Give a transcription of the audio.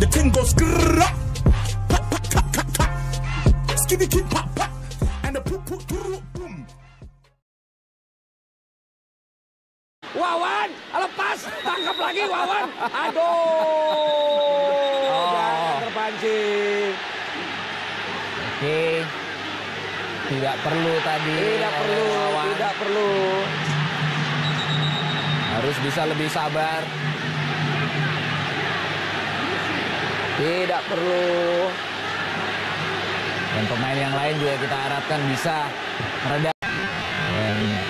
The thing goes grrrr. Wawan, lepas, tangkap lagi Wawan. Aduh, terpancing. Oke. Tidak perlu tadi. Tidak perlu, tidak perlu. Harus bisa lebih sabar. Tidak perlu. Dan pemain yang lain juga kita harapkan bisa meredam Dan, iya, iya.